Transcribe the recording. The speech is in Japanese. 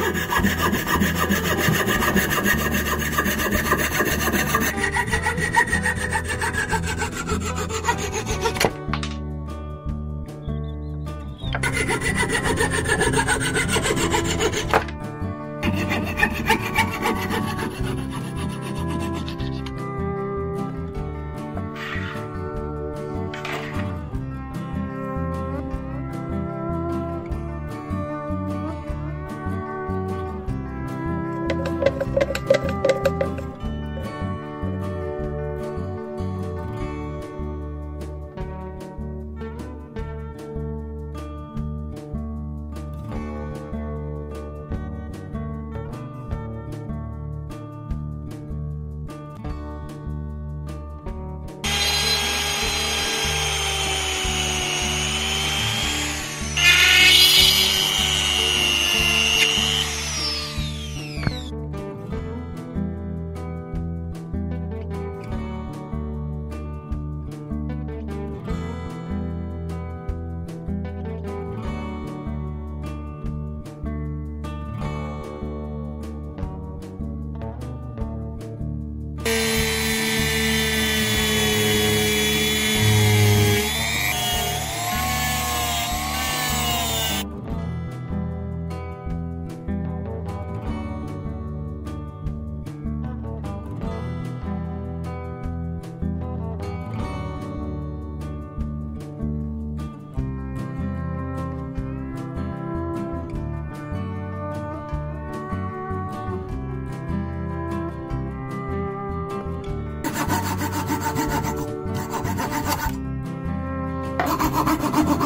♪ハハハハ